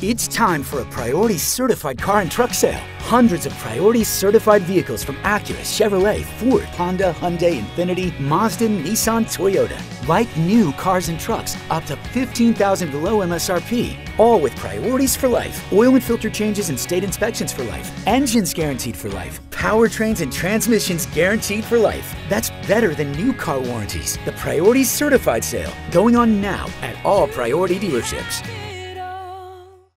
It's time for a Priority certified car and truck sale. Hundreds of Priority certified vehicles from Acura, Chevrolet, Ford, Honda, Hyundai, Infiniti, Mazda, Nissan, Toyota. Like new cars and trucks, up to 15000 below MSRP. All with priorities for life. Oil and filter changes and state inspections for life. Engines guaranteed for life. Powertrains and transmissions guaranteed for life. That's better than new car warranties. The Priority certified sale going on now at all Priority dealerships.